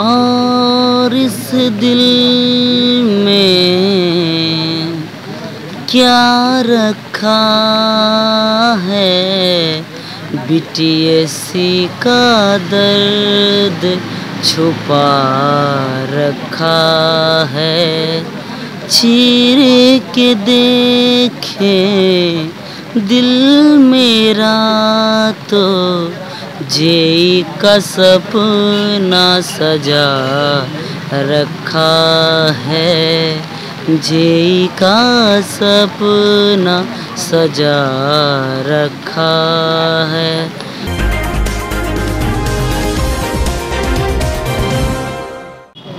और इस दिल में क्या रखा है? बीटीएससी का दर्द छुपा रखा है। चीर के देखे दिल मेरा तो जेई का सपना सजा रखा है। जेई का सपना सजा रखा है।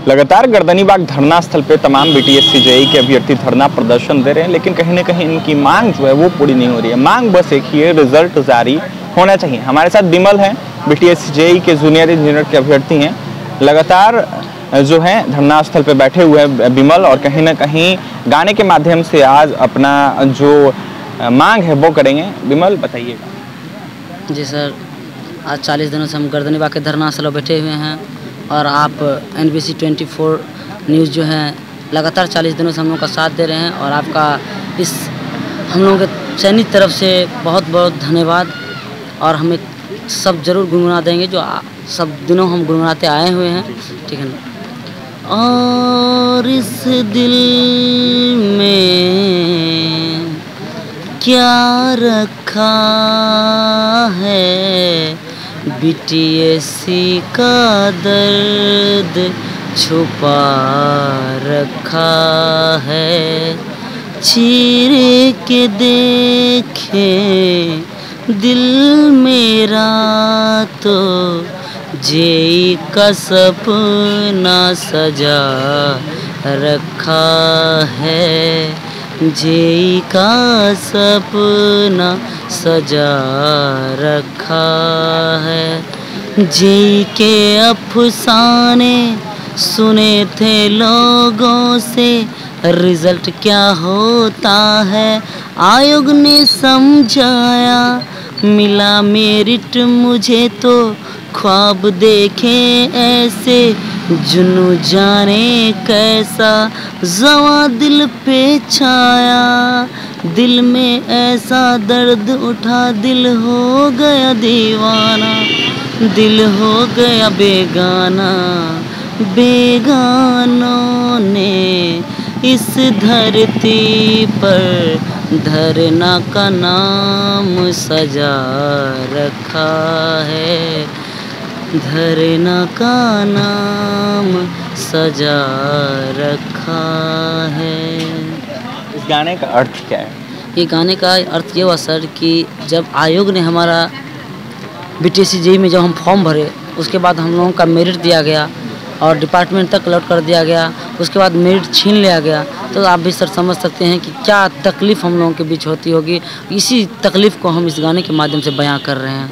लगातार गर्दनीबाग धरना स्थल पे तमाम बीटीएस जेई के अभ्यर्थी धरना प्रदर्शन दे रहे हैं, लेकिन कहीं ना कहीं इनकी मांग जो है वो पूरी नहीं हो रही है। मांग बस एक ही है रिज़ल्ट जारी होना चाहिए। हमारे साथ बिमल हैं B T S J E junior engineer के अभ्यर्थी हैं। लगातार, जो है, धरना स्थल पे बैठे हुए हैं बिमल और कहीं ना कहीं गाने के माध्यम से आज अपना जो मांग है वो करेंगे। बिमल, बताइएगा। जी सर, आज 40 दिनों से हम गर्दनी बाग के धरना स्थल पर बैठे हुए हैं और आप N B C twenty four news जो है, लगातार 40 दिनों से हम लोग का साथ दे रहे हैं और आपका इस हम लोगों के चयनित तरफ़ से बहुत बहुत धन्यवाद। और हमें सब ज़रूर गुनगुना देंगे जो सब दिनों हम गुनगुनाते आए हुए हैं। ठीक है ना? और इस दिल में क्या रखा है? बीटीएससी का दर्द छुपा रखा है। चीरे के देखे दिल मेरा तो जेई का सपना सजा रखा है जेई का सपना सजा रखा है। जेई के अफसाने सुने थे लोगों से, रिज़ल्ट क्या होता है? आयोग ने समझाया मिला मेरिट मुझे तो ख्वाब देखे ऐसे, जुनू जाने कैसा, जवा दिल पे छाया, दिल में ऐसा दर्द उठा, दिल हो गया दीवाना, दिल हो गया बेगाना, बेगानों ने इस धरती पर धरना का नाम सजा रखा है। धरना का नाम सजा रखा है। इस गाने का अर्थ क्या है? ये गाने का अर्थ ये हुआ सर कि जब आयोग ने हमारा बी टी सी में जब हम फॉर्म भरे उसके बाद हम लोगों का मेरिट दिया गया और डिपार्टमेंट तक अलॉट कर दिया गया उसके बाद मेरिट छीन लिया गया। तो आप भी सर समझ सकते हैं कि क्या तकलीफ़ हम लोगों के बीच होती होगी। इसी तकलीफ़ को हम इस गाने के माध्यम से बयां कर रहे हैं।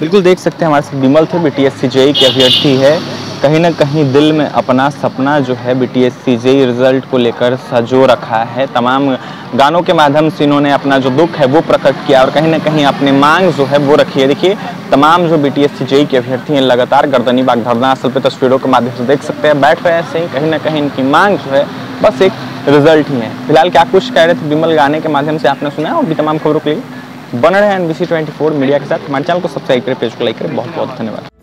बिल्कुल देख सकते हैं, हमारे साथ विमल थे बी टी एस सी के अभ्यर्थी है। कहीं ना कहीं दिल में अपना सपना जो है B T S C result को लेकर सजो रखा है। तमाम गानों के माध्यम से इन्होंने अपना जो दुख है वो प्रकट किया और कहीं ना कहीं अपनी मांग जो है वो रखी है। देखिए, तमाम जो बी टी एस सी के अभ्यर्थी हैं लगातार गर्दनी बाग धरना, असल पर तस्वीरों के माध्यम से देख सकते हैं। बैठ रहे हैं ऐसे ही कहीं ना कहीं इनकी मांग जो है बस एक रिज़ल्ट ही है फ़िलहाल क्या कुछ कह रहे थे बिमल गाने के माध्यम से आपने सुना और भी तमाम खबरों के लिए? बन रहे हैं एनबीसी 24 मीडिया के साथ। हमारे चैनल को सब्सक्राइब करें पेज को लाइक करें। बहुत बहुत धन्यवाद।